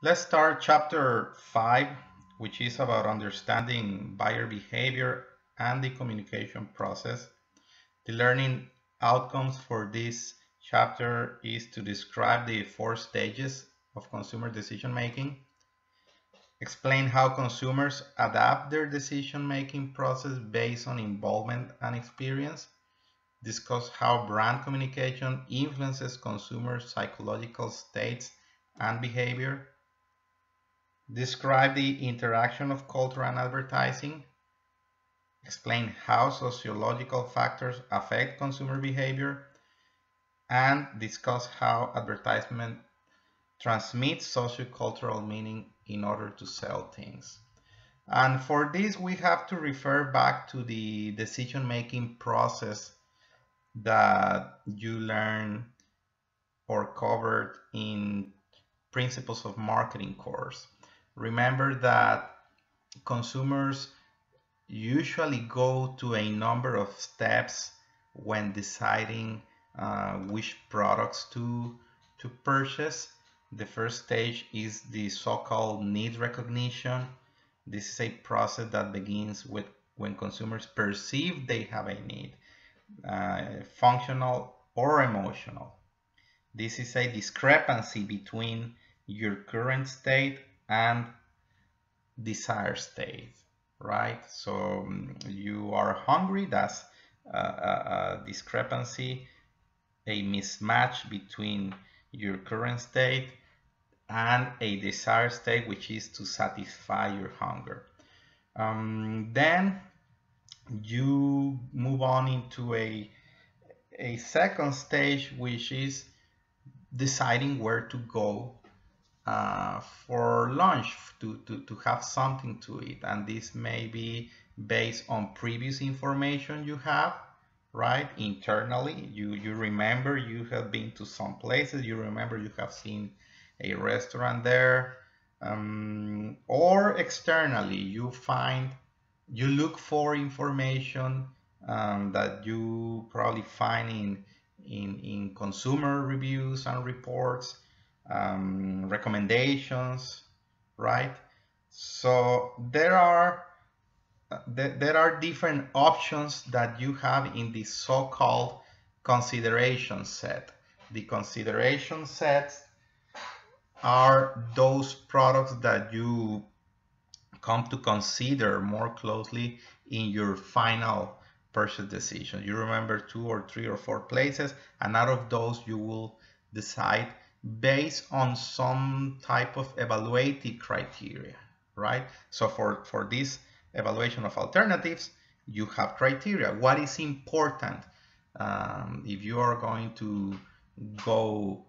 Let's start chapter 5, which is about understanding buyer behavior and the communication process. The learning outcomes for this chapter is to describe the four stages of consumer decision making, explain how consumers adapt their decision making process based on involvement and experience, discuss how brand communication influences consumers' psychological states and behavior, Describe the interaction of culture and advertising. Explain how sociological factors affect consumer behavior. And discuss how advertisement transmits sociocultural meaning in order to sell things. And for this, we have to refer back to the decision-making process that you learned or covered in Principles of Marketing course. Remember that consumers usually go to a number of steps when deciding uh, which products to, to purchase. The first stage is the so-called need recognition. This is a process that begins with when consumers perceive they have a need, uh, functional or emotional. This is a discrepancy between your current state and desire state, right? So um, you are hungry, that's a, a, a discrepancy, a mismatch between your current state and a desire state, which is to satisfy your hunger. Um, then you move on into a, a second stage, which is deciding where to go uh, for lunch to, to, to have something to eat. And this may be based on previous information you have, right? Internally, you, you remember you have been to some places, you remember you have seen a restaurant there, um, or externally, you find, you look for information um, that you probably find in, in, in consumer reviews and reports, um, recommendations, right? So there are there are different options that you have in the so-called consideration set. The consideration sets are those products that you come to consider more closely in your final purchase decision. You remember two or three or four places, and out of those you will decide based on some type of evaluative criteria, right? So for, for this evaluation of alternatives, you have criteria. What is important? Um, if you are going to go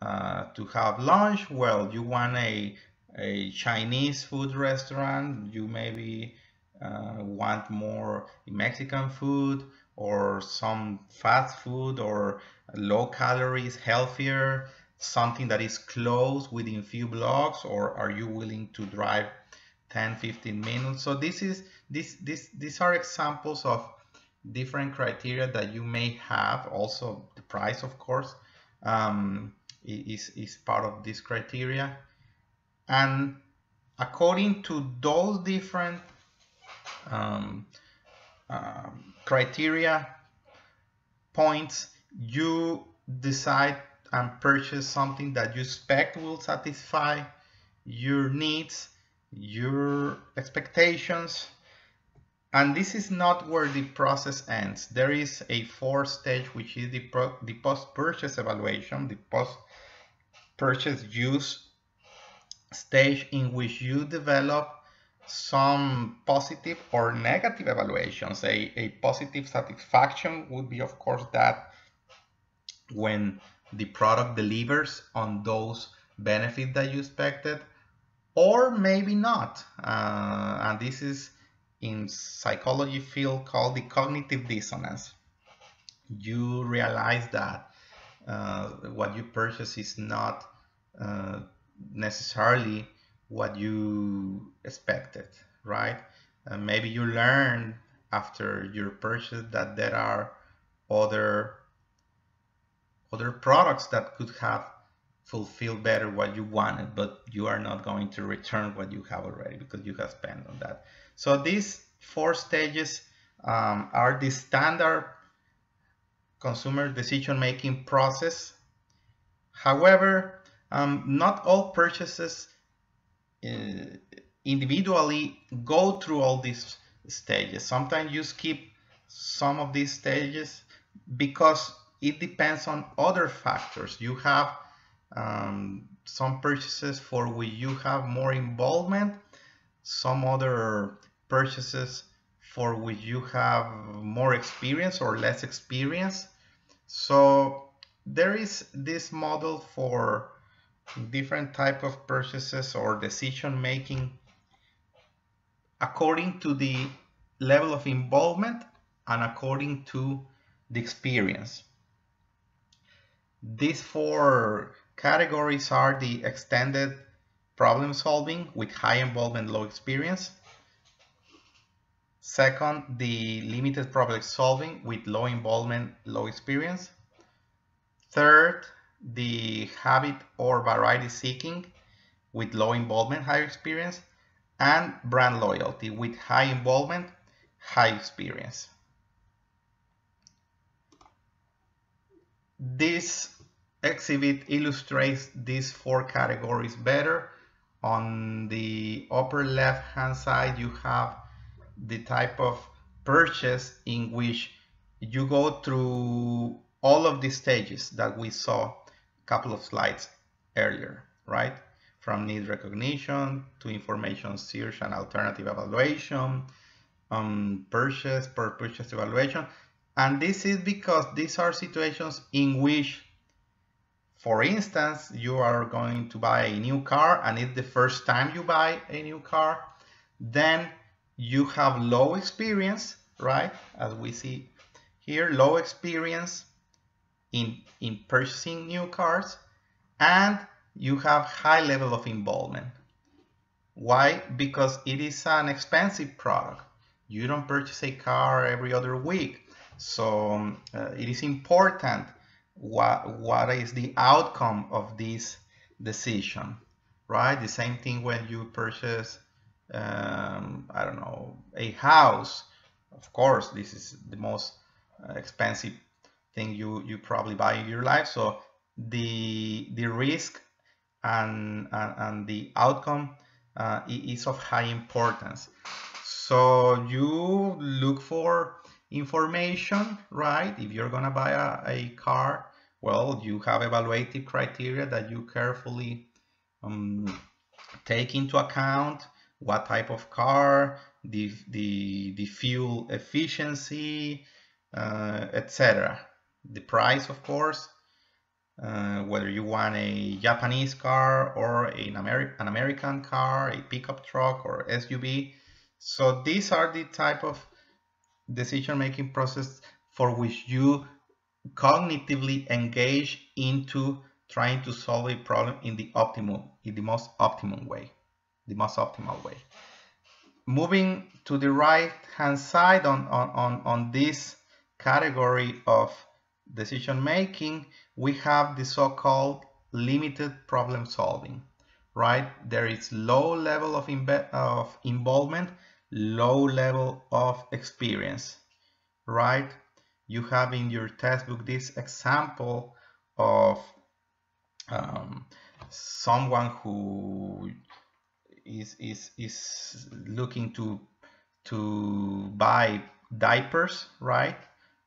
uh, to have lunch, well, you want a, a Chinese food restaurant, you maybe uh, want more Mexican food or some fast food or low calories, healthier something that is close within few blocks or are you willing to drive 10 15 minutes? So this is this this these are examples of different criteria that you may have. Also the price of course um, is, is part of this criteria. And according to those different um, uh, criteria points you decide and purchase something that you expect will satisfy your needs, your expectations. And this is not where the process ends. There is a fourth stage, which is the, the post-purchase evaluation, the post-purchase use stage in which you develop some positive or negative evaluations. A, a positive satisfaction would be, of course, that when the product delivers on those benefits that you expected or maybe not. Uh, and this is in psychology field called the cognitive dissonance. You realize that uh, what you purchase is not uh, necessarily what you expected right? Uh, maybe you learn after your purchase that there are other other products that could have fulfilled better what you wanted, but you are not going to return what you have already because you have spent on that. So these four stages um, are the standard consumer decision-making process. However, um, not all purchases uh, individually go through all these stages. Sometimes you skip some of these stages because it depends on other factors. You have um, some purchases for which you have more involvement, some other purchases for which you have more experience or less experience. So there is this model for different type of purchases or decision making according to the level of involvement and according to the experience. These four categories are the extended problem solving with high involvement, low experience. Second, the limited problem solving with low involvement, low experience. Third, the habit or variety seeking with low involvement, high experience. And brand loyalty with high involvement, high experience. This exhibit illustrates these four categories better. On the upper left hand side, you have the type of purchase in which you go through all of the stages that we saw a couple of slides earlier, right? From need recognition to information search and alternative evaluation, um, purchase per purchase evaluation. And this is because these are situations in which, for instance, you are going to buy a new car and it's the first time you buy a new car, then you have low experience, right? As we see here, low experience in, in purchasing new cars and you have high level of involvement. Why? Because it is an expensive product. You don't purchase a car every other week. So um, uh, it is important what, what is the outcome of this decision, right? The same thing when you purchase um, I don't know, a house. Of course, this is the most uh, expensive thing you you probably buy in your life. So the the risk and and, and the outcome uh, is of high importance. So you look for information, right? If you're gonna buy a, a car, well, you have evaluative criteria that you carefully um, take into account what type of car, the, the, the fuel efficiency, uh, etc. The price, of course, uh, whether you want a Japanese car or an, Ameri an American car, a pickup truck or SUV. So these are the type of decision-making process for which you cognitively engage into trying to solve a problem in the optimum, in the most optimum way the most optimal way. Moving to the right hand side on, on, on, on this category of decision making, we have the so-called limited problem solving, right? There is low level of, of involvement, low level of experience, right? You have in your textbook this example of um, someone who is is is looking to to buy diapers, right?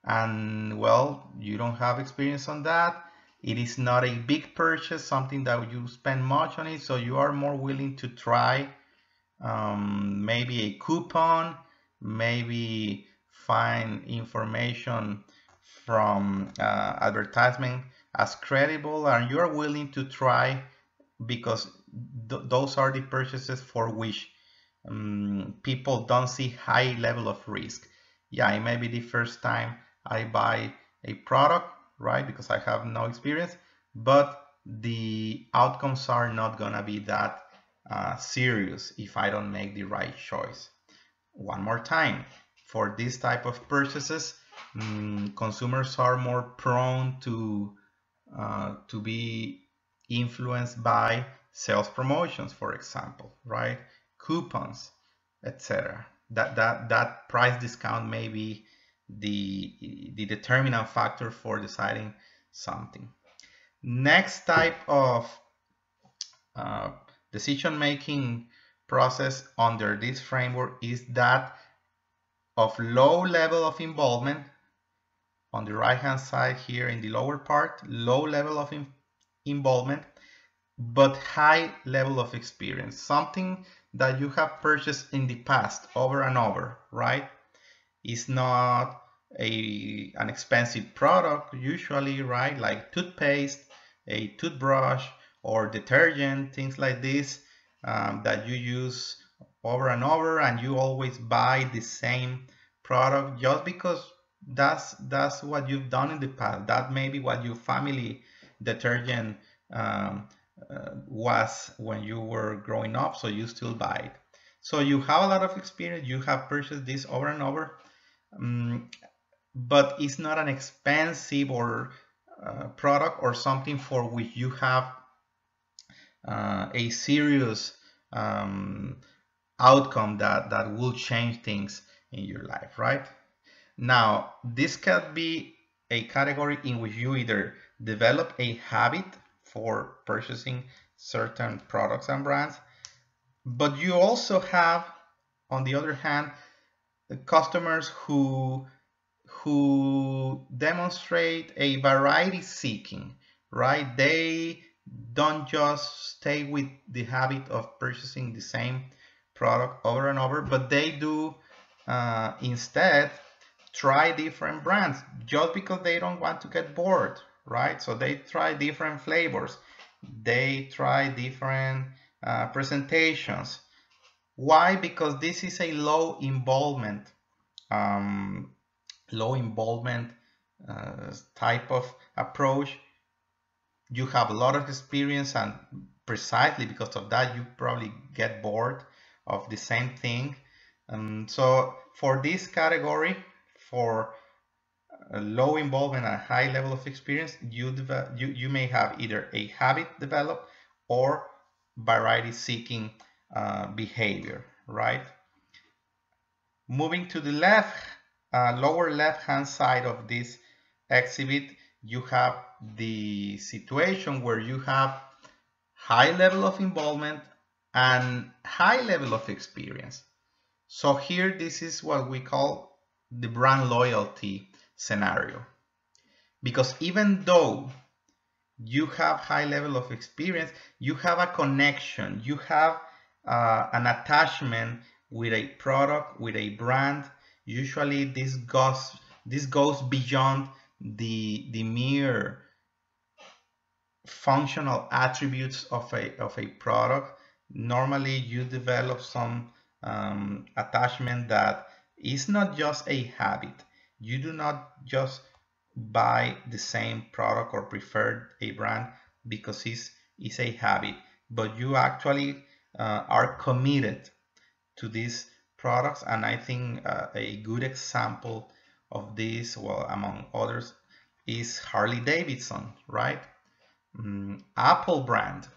And well, you don't have experience on that. It is not a big purchase, something that you spend much on it, so you are more willing to try um, maybe a coupon, maybe find information from uh, advertisement as credible, and you are willing to try because th those are the purchases for which um, people don't see high level of risk. Yeah, it may be the first time I buy a product, right? Because I have no experience, but the outcomes are not gonna be that uh, serious if I don't make the right choice. One more time, for this type of purchases, um, consumers are more prone to uh, to be influenced by sales promotions, for example, right? Coupons, etc. That that that price discount may be the the determinant factor for deciding something. Next type of uh, decision making process under this framework is that of low level of involvement on the right hand side here in the lower part low level of in involvement but high level of experience something that you have purchased in the past over and over right? Is not a an expensive product usually right? Like toothpaste a toothbrush or detergent things like this um, that you use over and over and you always buy the same product just because that's that's what you've done in the past. That may be what your family detergent um, uh, was when you were growing up so you still buy it. So you have a lot of experience. You have purchased this over and over. Um, but it's not an expensive or uh, product or something for which you have uh, a serious um, outcome that that will change things in your life right? Now this can be a category in which you either develop a habit for purchasing certain products and brands but you also have on the other hand the customers who who demonstrate a variety seeking right? They don't just stay with the habit of purchasing the same product over and over, but they do uh, instead try different brands just because they don't want to get bored, right? So they try different flavors, they try different uh, presentations. Why? Because this is a low involvement, um, low involvement uh, type of approach you have a lot of experience and precisely because of that you probably get bored of the same thing. Um, so for this category for low involvement and high level of experience you, you you may have either a habit developed or variety seeking uh, behavior right? Moving to the left uh, lower left hand side of this exhibit you have the situation where you have high level of involvement and high level of experience. So here, this is what we call the brand loyalty scenario. Because even though you have high level of experience, you have a connection, you have uh, an attachment with a product, with a brand. Usually this goes, this goes beyond the, the mere functional attributes of a, of a product, normally you develop some um, attachment that is not just a habit. You do not just buy the same product or prefer a brand because it's, it's a habit, but you actually uh, are committed to these products. And I think uh, a good example of this, well, among others, is Harley Davidson, right? um, Apple brand.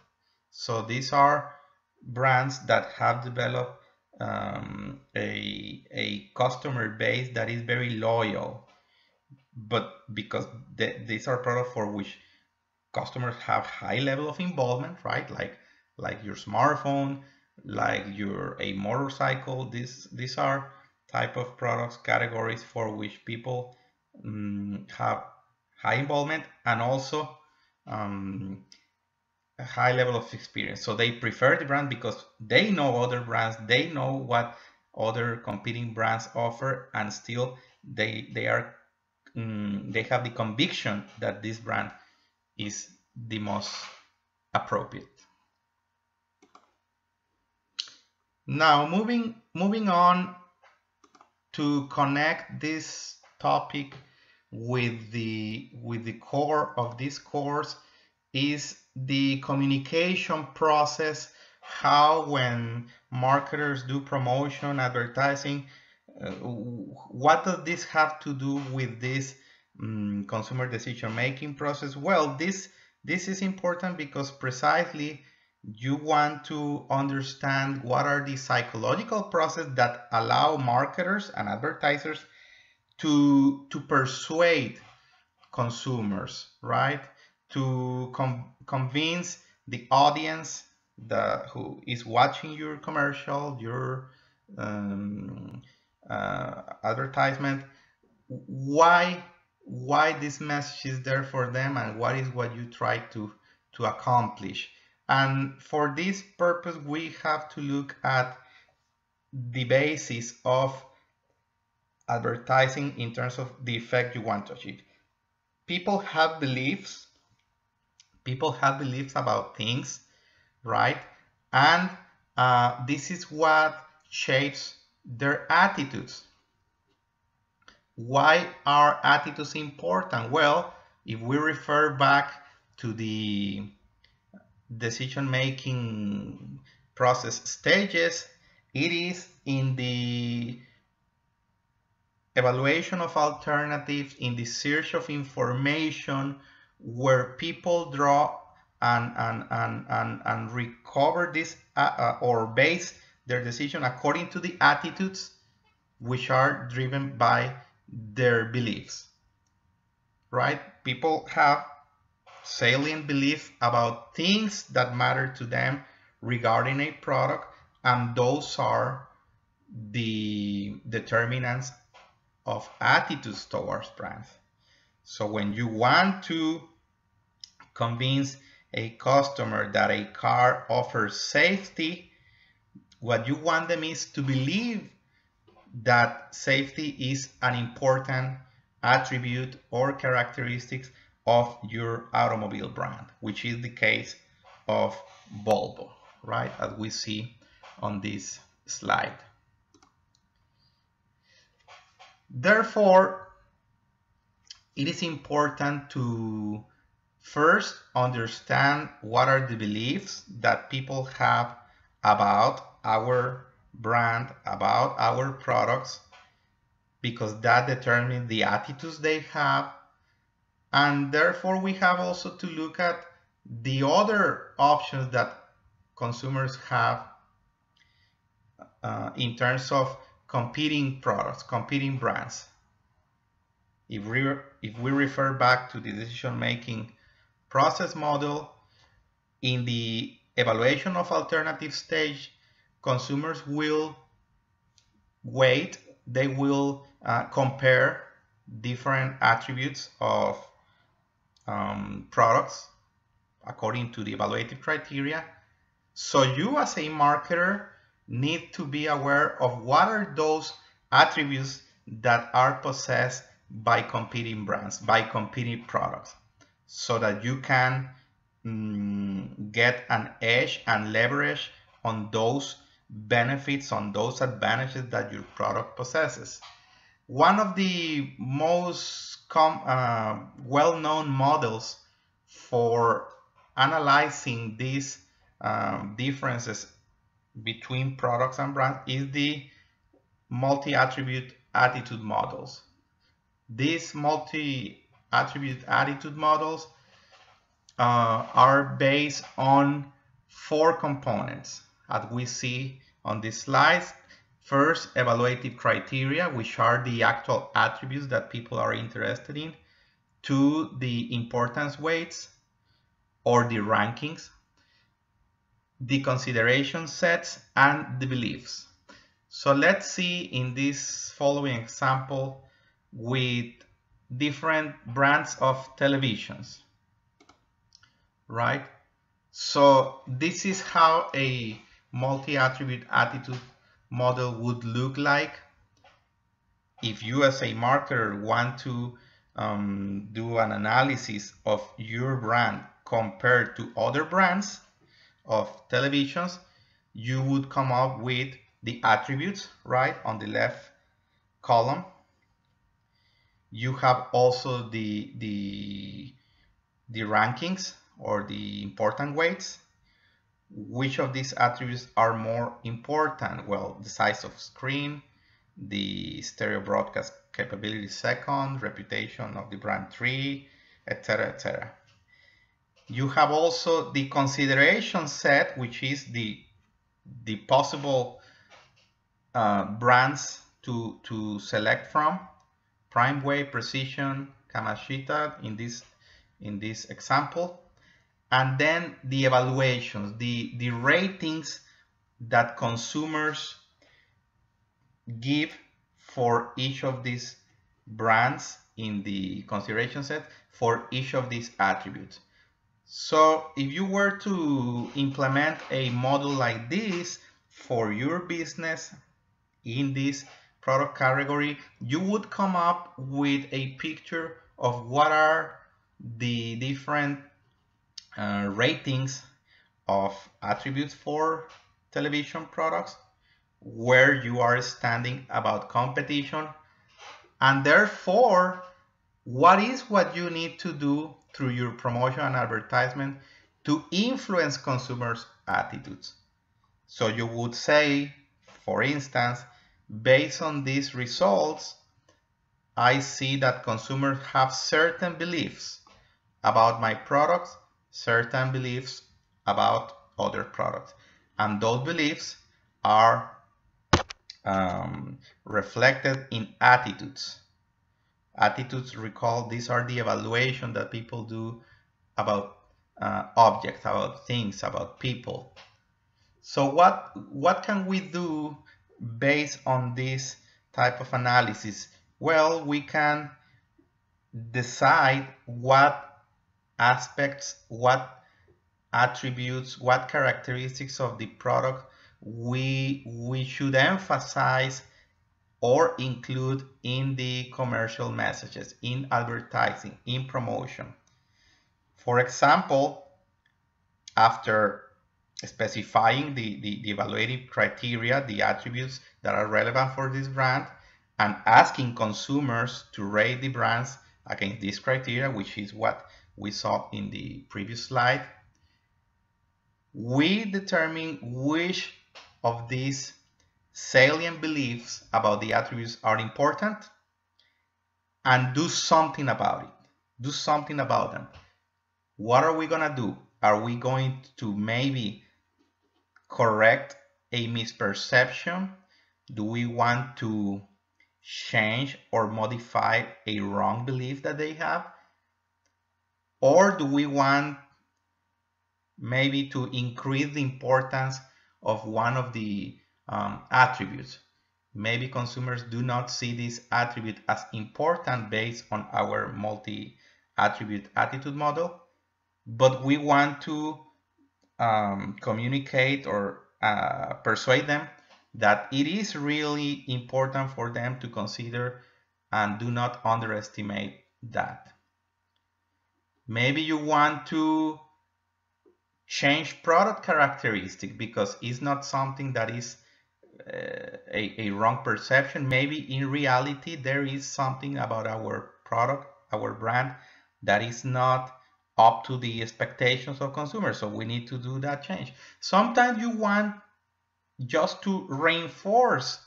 So these are brands that have developed um, a, a customer base that is very loyal. But because these are products for which customers have high level of involvement, right? Like like your smartphone, like your a motorcycle. These these are type of products categories for which people um, have high involvement and also um, a high level of experience. So they prefer the brand because they know other brands, they know what other competing brands offer, and still they they are um, they have the conviction that this brand is the most appropriate. Now moving moving on to connect this topic with the with the core of this course is the communication process how when marketers do promotion advertising uh, what does this have to do with this um, consumer decision making process? Well this This is important because precisely you want to understand what are the psychological processes that allow marketers and advertisers to, to persuade consumers, right? To com convince the audience the, who is watching your commercial, your um, uh, advertisement, why why this message is there for them and what is what you try to to accomplish. And for this purpose, we have to look at the basis of advertising in terms of the effect you want to achieve. People have beliefs. People have beliefs about things, right? And uh, this is what shapes their attitudes. Why are attitudes important? Well, if we refer back to the decision-making process stages, it is in the evaluation of alternatives, in the search of information, where people draw and, and, and, and, and recover this uh, uh, or base their decision according to the attitudes which are driven by their beliefs. Right? People have salient beliefs about things that matter to them regarding a product, and those are the determinants of attitudes towards brands. So when you want to convince a customer that a car offers safety, what you want them is to believe that safety is an important attribute or characteristics of your automobile brand, which is the case of Volvo, right, as we see on this slide. Therefore, it is important to first understand what are the beliefs that people have about our brand, about our products, because that determines the attitudes they have. And therefore, we have also to look at the other options that consumers have uh, in terms of competing products, competing brands. If we, if we refer back to the decision-making process model, in the evaluation of alternative stage, consumers will wait, they will uh, compare different attributes of um, products according to the evaluative criteria. So you as a marketer need to be aware of what are those attributes that are possessed by competing brands, by competing products, so that you can mm, get an edge and leverage on those benefits, on those advantages that your product possesses. One of the most uh, well-known models for analyzing these um, differences between products and brands is the multi-attribute attitude models. These multi-attribute attitude models uh, are based on four components as we see on this slide. First, evaluative criteria, which are the actual attributes that people are interested in. Two, the importance weights or the rankings the consideration sets and the beliefs. So let's see in this following example with different brands of televisions, right? So this is how a multi-attribute attitude model would look like. If you as a marketer want to um, do an analysis of your brand compared to other brands, of televisions, you would come up with the attributes, right, on the left column. You have also the, the, the rankings or the important weights. Which of these attributes are more important? Well, the size of screen, the stereo broadcast capability second, reputation of the brand three, etc., etc. you have also the consideration set, which is the the possible uh, brands to to select from. Primeway, Precision, Kamashita in this in this example, and then the evaluations, the the ratings that consumers give for each of these brands in the consideration set for each of these attributes. So if you were to implement a model like this for your business in this product category, you would come up with a picture of what are the different uh, ratings of attributes for television products, where you are standing about competition, and therefore, what is what you need to do through your promotion and advertisement to influence consumers' attitudes. So you would say, for instance, based on these results, I see that consumers have certain beliefs about my products, certain beliefs about other products. And those beliefs are um, reflected in attitudes. Attitudes, recall, these are the evaluation that people do about uh, objects, about things, about people. So what, what can we do based on this type of analysis? Well, we can decide what aspects, what attributes, what characteristics of the product we, we should emphasize or include in the commercial messages, in advertising, in promotion. For example, after specifying the, the, the evaluative criteria, the attributes that are relevant for this brand, and asking consumers to rate the brands against this criteria, which is what we saw in the previous slide, we determine which of these salient beliefs about the attributes are important and do something about it. Do something about them. What are we going to do? Are we going to maybe correct a misperception? Do we want to change or modify a wrong belief that they have? Or do we want maybe to increase the importance of one of the um, attributes. Maybe consumers do not see this attribute as important based on our multi-attribute attitude model, but we want to um, communicate or uh, persuade them that it is really important for them to consider and do not underestimate that. Maybe you want to change product characteristic because it's not something that is uh, a, a wrong perception. Maybe in reality, there is something about our product, our brand, that is not up to the expectations of consumers. So we need to do that change. Sometimes you want just to reinforce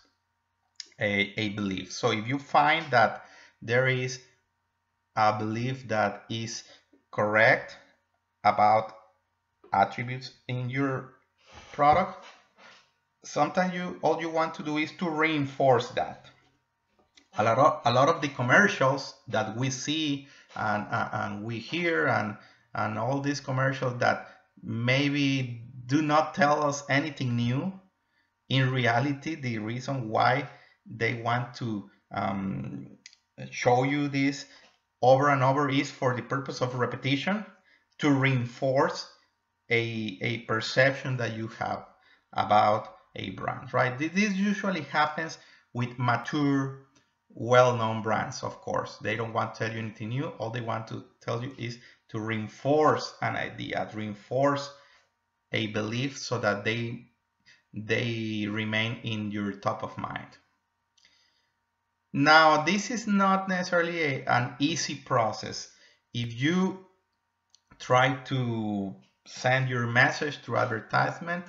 a, a belief. So if you find that there is a belief that is correct about attributes in your product, sometimes you all you want to do is to reinforce that. A lot of, a lot of the commercials that we see and, uh, and we hear and, and all these commercials that maybe do not tell us anything new, in reality, the reason why they want to um, show you this over and over is for the purpose of repetition to reinforce a, a perception that you have about a brand, right? This usually happens with mature, well-known brands, of course. They don't want to tell you anything new. All they want to tell you is to reinforce an idea, reinforce a belief so that they they remain in your top of mind. Now, this is not necessarily a, an easy process. If you try to send your message through advertisement,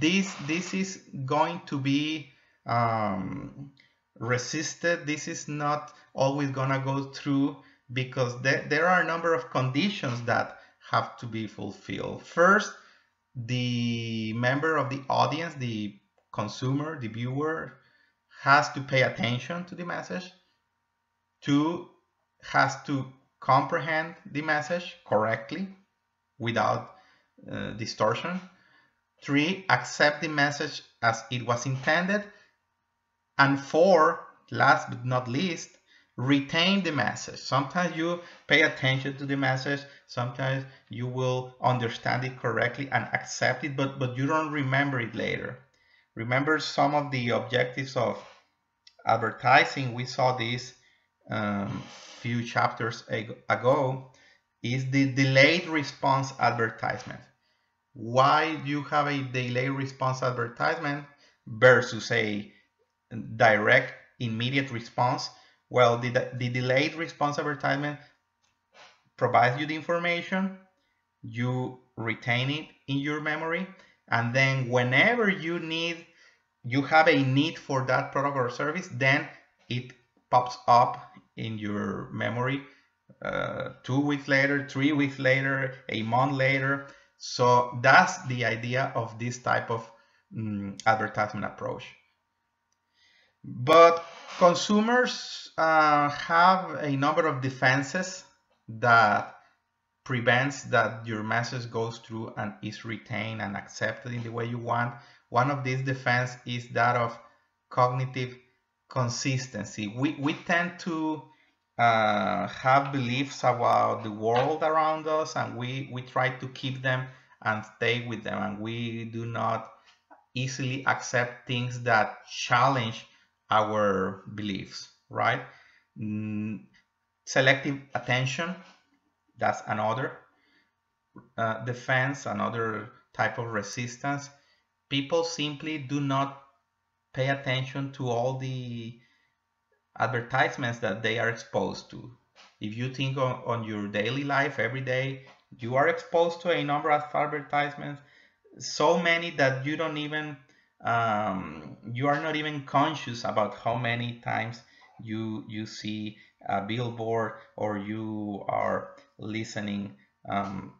this this is going to be um, resisted. This is not always gonna go through because there, there are a number of conditions that have to be fulfilled. First, the member of the audience, the consumer, the viewer, has to pay attention to the message. Two, has to comprehend the message correctly without uh, distortion. Three, accept the message as it was intended. And four, last but not least, retain the message. Sometimes you pay attention to the message, sometimes you will understand it correctly and accept it, but, but you don't remember it later. Remember some of the objectives of advertising, we saw this um, few chapters ago, is the delayed response advertisement. Why do you have a delayed response advertisement versus a direct immediate response? Well, the, the delayed response advertisement provides you the information, you retain it in your memory, and then whenever you need, you have a need for that product or service, then it pops up in your memory uh, two weeks later, three weeks later, a month later. So that's the idea of this type of um, advertisement approach. But consumers uh, have a number of defenses that prevents that your message goes through and is retained and accepted in the way you want. One of these defense is that of cognitive consistency. We, we tend to uh, have beliefs about the world around us and we, we try to keep them and stay with them and we do not easily accept things that challenge our beliefs, right? Mm, selective attention, that's another uh, defense, another type of resistance. People simply do not pay attention to all the advertisements that they are exposed to. If you think on, on your daily life every day, you are exposed to a number of advertisements, so many that you don't even um, you are not even conscious about how many times you you see a billboard or you are listening um,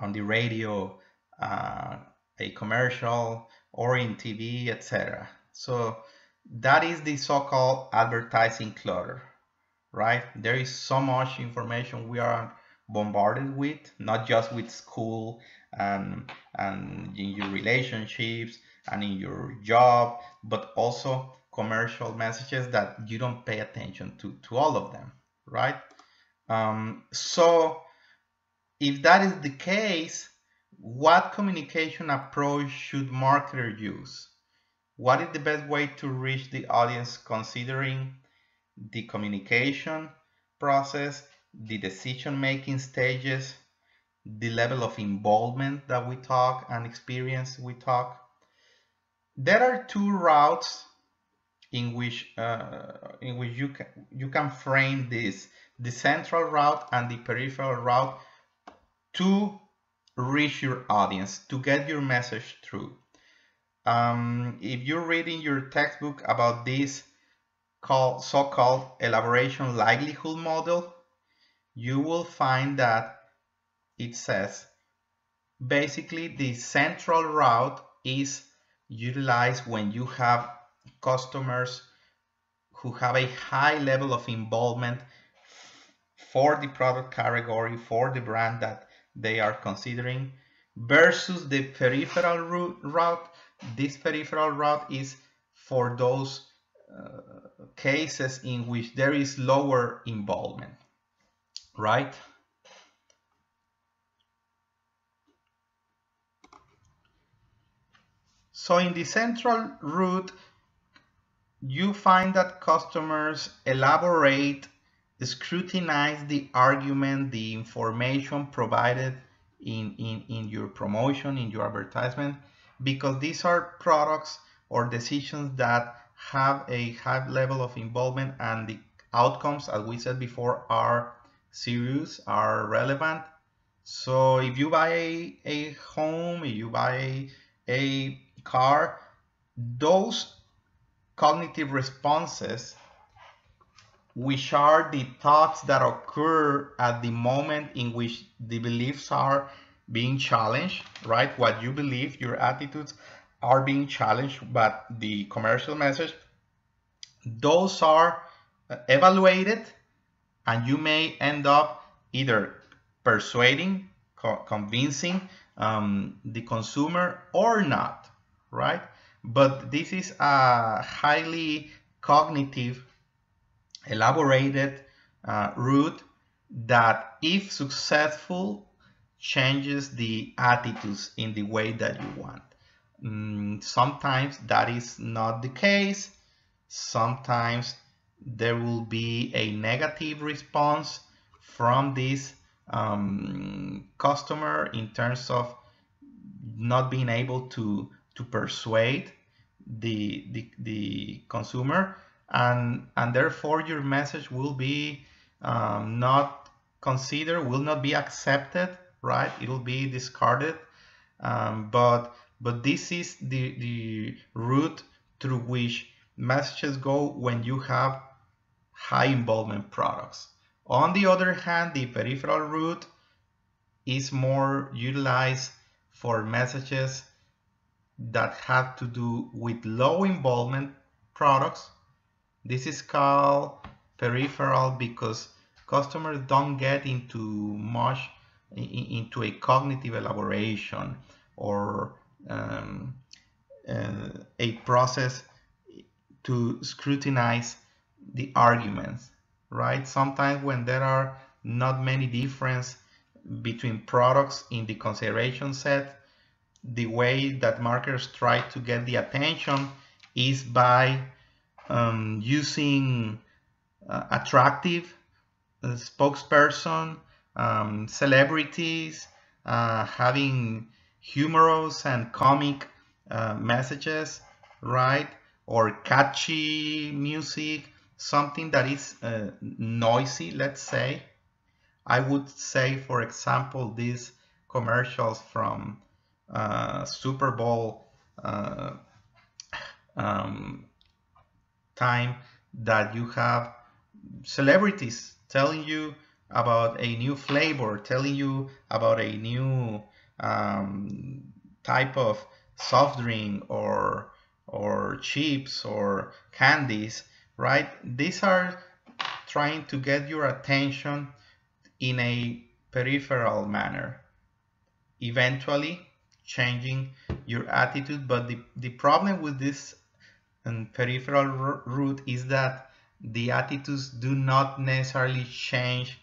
on the radio uh, a commercial or in TV etc so that is the so-called advertising clutter right? There is so much information we are bombarded with not just with school and and in your relationships and in your job, but also commercial messages that you don't pay attention to, to all of them, right? Um, so if that is the case, what communication approach should marketer use? What is the best way to reach the audience considering the communication process, the decision-making stages, the level of involvement that we talk and experience we talk, there are two routes in which uh, in which you can you can frame this the central route and the peripheral route to reach your audience to get your message through. Um, if you're reading your textbook about this called so-called elaboration likelihood model you will find that it says basically the central route is utilized when you have customers who have a high level of involvement for the product category, for the brand that they are considering versus the peripheral route. This peripheral route is for those uh, cases in which there is lower involvement, right? So in the central route, you find that customers elaborate, scrutinize the argument, the information provided in, in, in your promotion, in your advertisement, because these are products or decisions that have a high level of involvement and the outcomes, as we said before, are serious, are relevant. So if you buy a, a home, if you buy a, a car, those cognitive responses which are the thoughts that occur at the moment in which the beliefs are being challenged, right? What you believe, your attitudes are being challenged but the commercial message. Those are uh, evaluated and you may end up either persuading, co convincing um, the consumer or not, right? But this is a highly cognitive, elaborated uh, route that, if successful, changes the attitudes in the way that you want. Mm, sometimes that is not the case. Sometimes there will be a negative response from this um, customer in terms of not being able to to persuade the, the, the consumer and and therefore your message will be um, not considered will not be accepted right? It will be discarded. Um, but but this is the the route through which messages go when you have high involvement products. On the other hand the peripheral route is more utilized for messages that have to do with low involvement products. This is called peripheral because customers don't get into much into a cognitive elaboration or um, uh, a process to scrutinize the arguments, right? Sometimes when there are not many difference between products in the consideration set, the way that marketers try to get the attention is by um, using uh, attractive uh, spokesperson, um, celebrities, uh, having humorous and comic uh, messages, right? Or catchy music, something that is uh, noisy, let's say. I would say, for example, these commercials from Super Bowl uh, um, time that you have celebrities telling you about a new flavor, telling you about a new um, type of soft drink or or chips or candies, right? These are trying to get your attention in a peripheral manner. Eventually, changing your attitude. But the, the problem with this um, peripheral route is that the attitudes do not necessarily change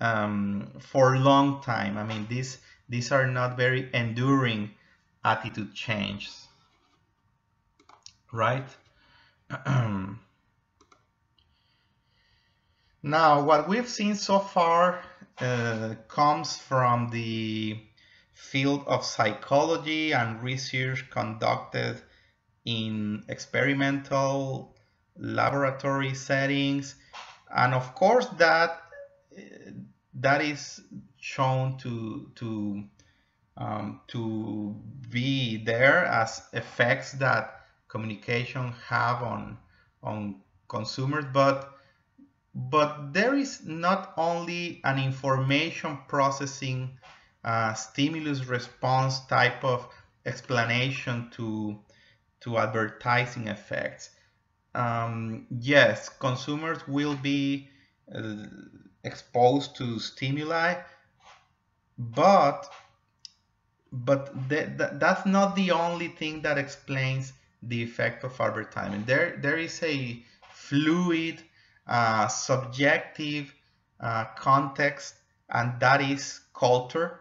um, for a long time. I mean, these, these are not very enduring attitude changes, right? now, what we've seen so far uh, comes from the field of psychology and research conducted in experimental laboratory settings. And of course that that is shown to to um, to be there as effects that communication have on on consumers. But but there is not only an information processing uh, stimulus response type of explanation to to advertising effects. Um, yes, consumers will be uh, exposed to stimuli, but but th th that's not the only thing that explains the effect of advertising. There there is a fluid, uh, subjective uh, context, and that is culture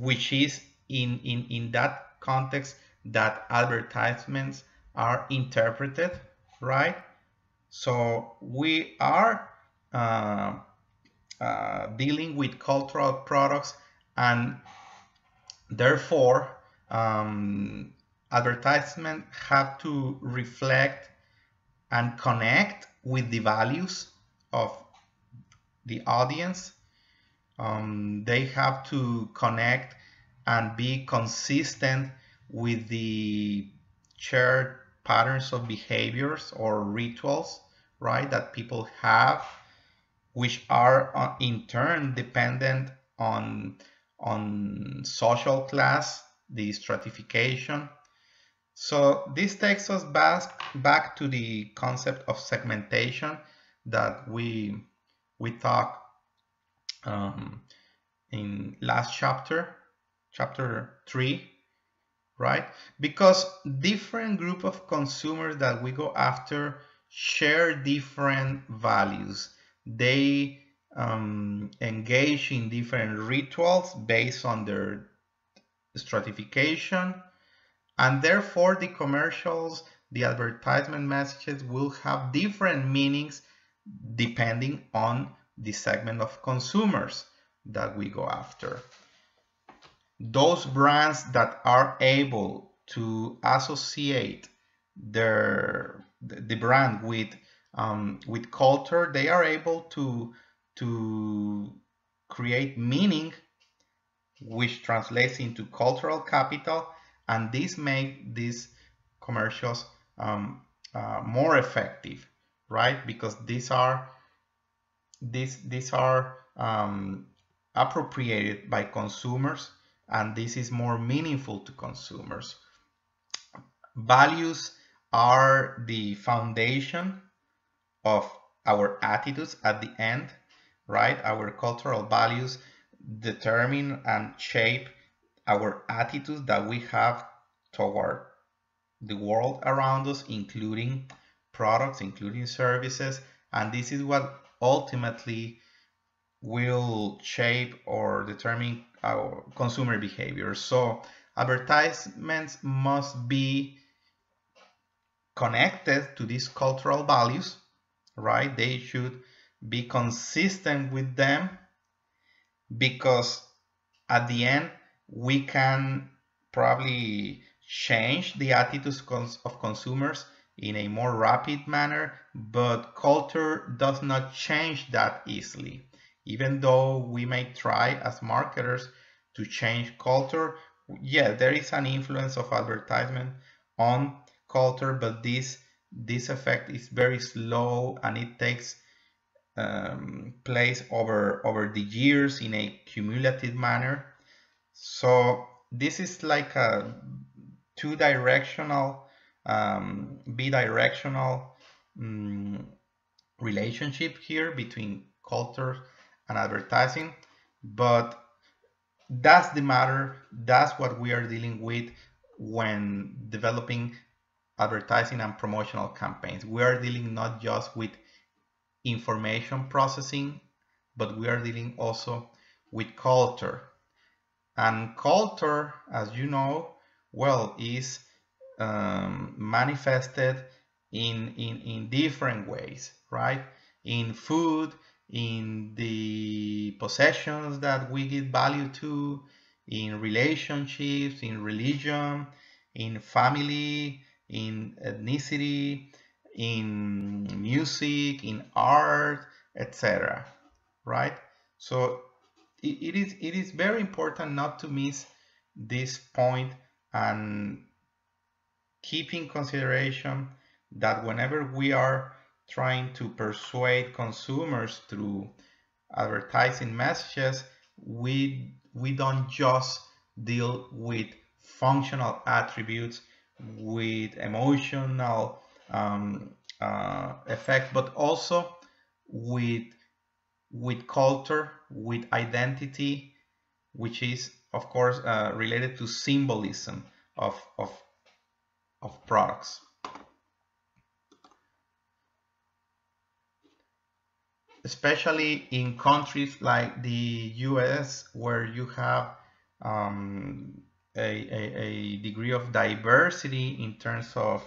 which is in, in, in that context that advertisements are interpreted, right? So we are uh, uh, dealing with cultural products and therefore um, advertisement have to reflect and connect with the values of the audience um, they have to connect and be consistent with the shared patterns of behaviors or rituals right, that people have, which are uh, in turn dependent on, on social class, the stratification. So this takes us back, back to the concept of segmentation that we, we talked um, in last chapter, chapter 3 right? Because different group of consumers that we go after share different values. They um, engage in different rituals based on their stratification, and therefore the commercials, the advertisement messages will have different meanings depending on the segment of consumers that we go after those brands that are able to associate their the brand with um, with culture, they are able to to create meaning, which translates into cultural capital, and this make these commercials um, uh, more effective, right? Because these are these these are um, appropriated by consumers and this is more meaningful to consumers. Values are the foundation of our attitudes at the end, right? Our cultural values determine and shape our attitudes that we have toward the world around us, including products, including services, and this is what ultimately will shape or determine our consumer behavior. So advertisements must be connected to these cultural values, right? They should be consistent with them because at the end we can probably change the attitudes of consumers in a more rapid manner, but culture does not change that easily. Even though we may try as marketers to change culture, yeah, there is an influence of advertisement on culture, but this this effect is very slow and it takes um, place over over the years in a cumulative manner. So this is like a two-directional, um, bidirectional um, relationship here between culture and advertising, but that's the matter. That's what we are dealing with when developing advertising and promotional campaigns. We are dealing not just with information processing, but we are dealing also with culture. And culture, as you know, well, is um, manifested in, in, in different ways, right? In food, in the possessions that we give value to, in relationships, in religion, in family, in ethnicity, in music, in art, etc. Right? So it, it is it is very important not to miss this point and keep in consideration that whenever we are trying to persuade consumers through advertising messages, we, we don't just deal with functional attributes, with emotional um, uh, effect, but also with, with culture, with identity, which is, of course, uh, related to symbolism of, of, of products. especially in countries like the US where you have um, a, a, a, degree of diversity in terms of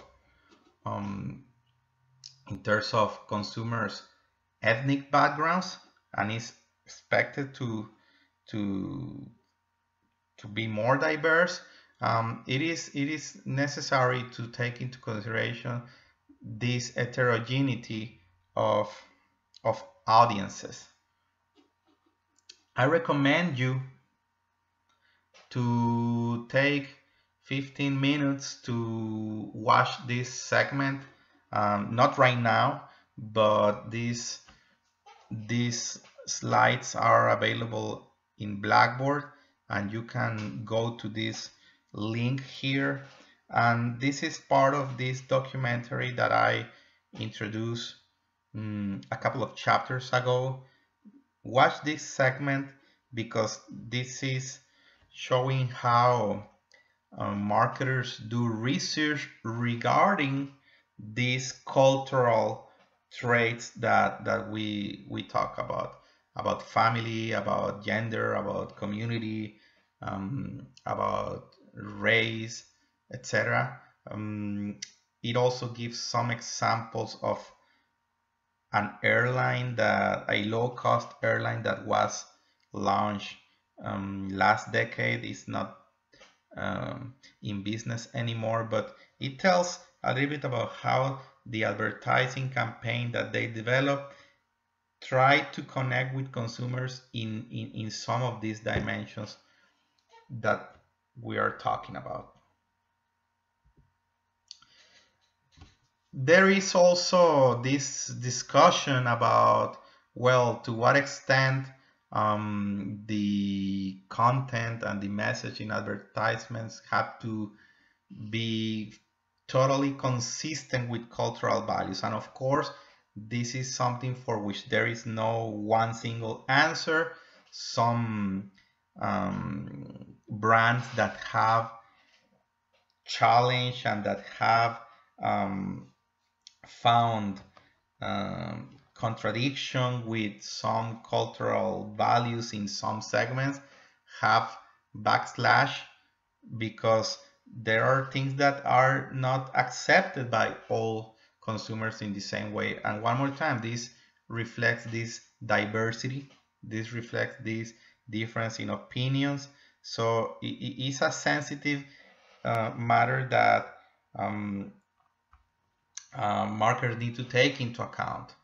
um, in terms of consumers ethnic backgrounds and is expected to to to be more diverse um, it is it is necessary to take into consideration this heterogeneity of of audiences. I recommend you to take 15 minutes to watch this segment, um, not right now, but these these slides are available in Blackboard and you can go to this link here. And this is part of this documentary that I introduced um, a couple of chapters ago. Watch this segment because this is showing how uh, marketers do research regarding these cultural traits that that we we talk about about family about gender about community um, about race etc um, it also gives some examples of an airline that a low-cost airline that was launched um, last decade. Is not um, in business anymore but it tells a little bit about how the advertising campaign that they developed try to connect with consumers in, in, in some of these dimensions that we are talking about. There is also this discussion about, well, to what extent um, the content and the message in advertisements have to be totally consistent with cultural values. And of course, this is something for which there is no one single answer. Some um, brands that have challenge and that have um, found um, contradiction with some cultural values in some segments have backslash because there are things that are not accepted by all consumers in the same way. And one more time, this reflects this diversity. This reflects this difference in opinions. So it is a sensitive uh, matter that um, uh, marketers need to take into account.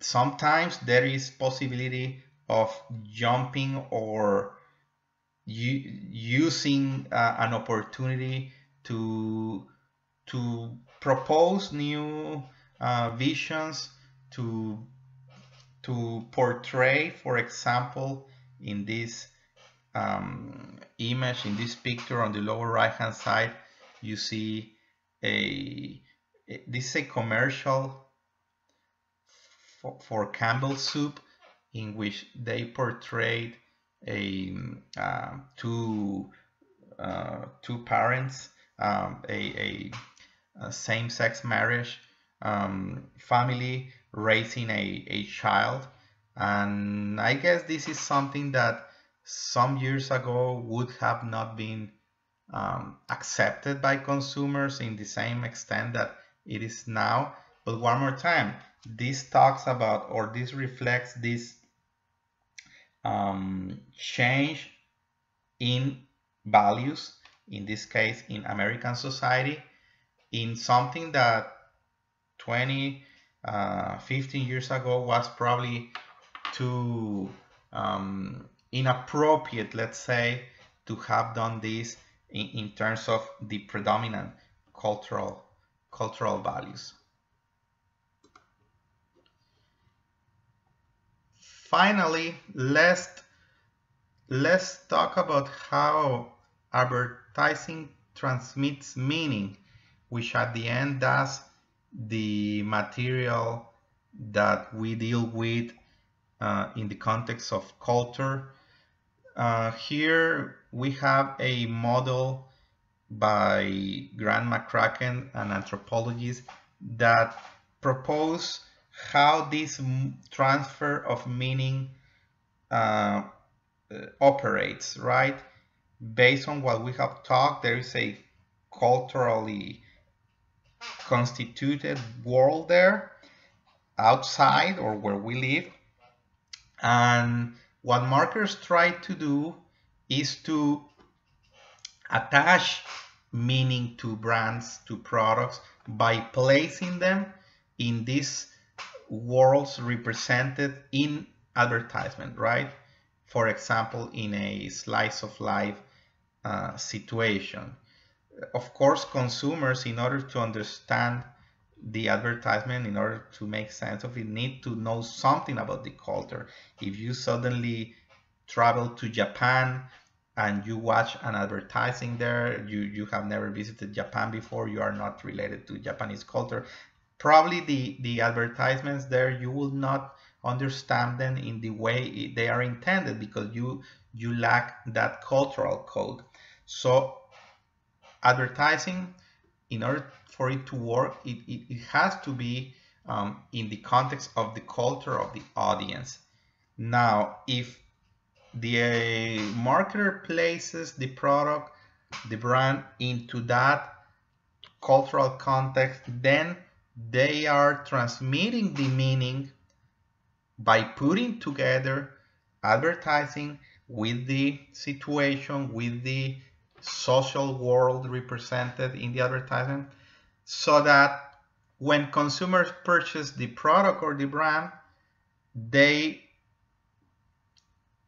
Sometimes there is possibility of jumping or using uh, an opportunity to to propose new uh, visions to to portray for example in this um, image. In this picture on the lower right hand side you see a, this is a commercial for, for Campbell soup in which they portrayed a uh, two uh, two parents, um, a, a, a same-sex marriage um, family raising a, a child, and I guess this is something that some years ago would have not been um, accepted by consumers in the same extent that it is now. But one more time, this talks about or this reflects this um, change in values, in this case in American society, in something that 20, uh, 15 years ago was probably too um, inappropriate, let's say, to have done this in, in terms of the predominant cultural cultural values. finally, let's let's talk about how advertising transmits meaning, which at the end does the material that we deal with uh, in the context of culture. Uh, here we have a model by Grant McCracken, an anthropologist, that propose how this transfer of meaning uh, operates, right? Based on what we have talked, there is a culturally constituted world there outside or where we live. And what marketers try to do is to attach meaning to brands, to products by placing them in these worlds represented in advertisement, right? For example, in a slice of life uh, situation. Of course, consumers, in order to understand the advertisement in order to make sense of it. Need to know something about the culture. If you suddenly travel to japan and you watch an advertising there you you have never visited japan before you are not related to japanese culture probably the the advertisements there you will not understand them in the way they are intended because you you lack that cultural code. So advertising in order for it to work it, it, it has to be um, in the context of the culture of the audience. Now if the uh, marketer places the product the brand into that cultural context then they are transmitting the meaning by putting together advertising with the situation, with the social world represented in the advertisement, so that when consumers purchase the product or the brand, they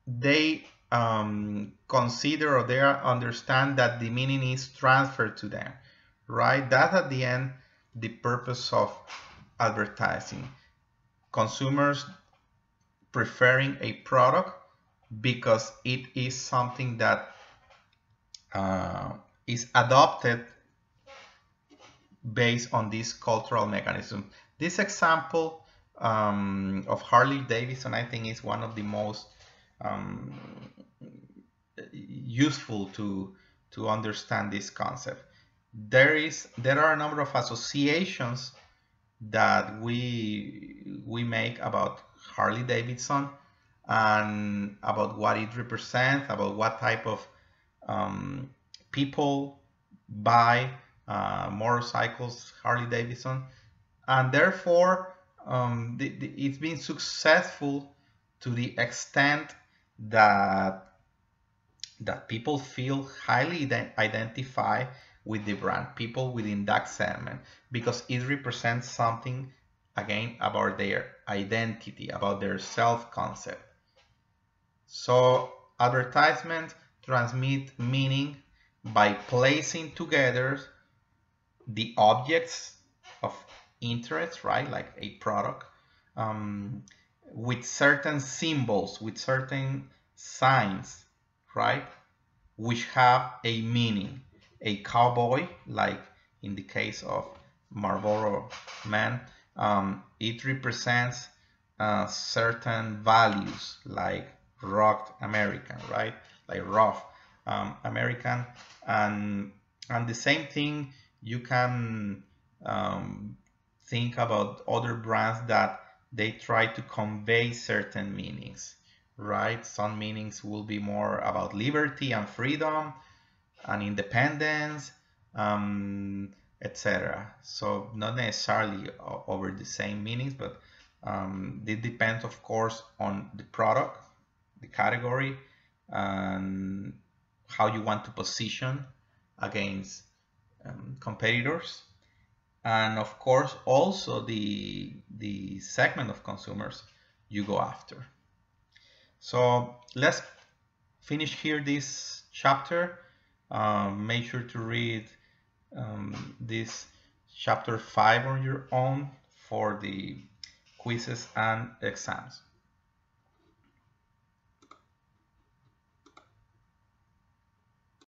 they um, consider or they understand that the meaning is transferred to them, right? That at the end the purpose of advertising. Consumers preferring a product because it is something that uh, is adopted based on this cultural mechanism. This example um, of Harley Davidson, I think, is one of the most um, useful to to understand this concept there is there are a number of associations that we we make about Harley Davidson and about what it represents, about what type of um, people buy uh, motorcycles, Harley Davidson, and therefore um, the, the, it's been successful to the extent that that people feel highly identify with the brand, people within that segment, because it represents something again about their identity, about their self-concept. So advertisement transmit meaning by placing together the objects of interest, right, like a product, um, with certain symbols, with certain signs, right, which have a meaning. A cowboy, like in the case of Marlboro Man, um, it represents uh, certain values like rock American, right? Like rough um, American, and and the same thing you can um, think about other brands that they try to convey certain meanings, right? Some meanings will be more about liberty and freedom and independence, um, etc. So not necessarily over the same meanings, but um, it depends, of course, on the product, the category, and how you want to position against um, competitors, and of course also the the segment of consumers you go after. So let's finish here this chapter um, make sure to read um, this chapter 5 on your own for the quizzes and exams.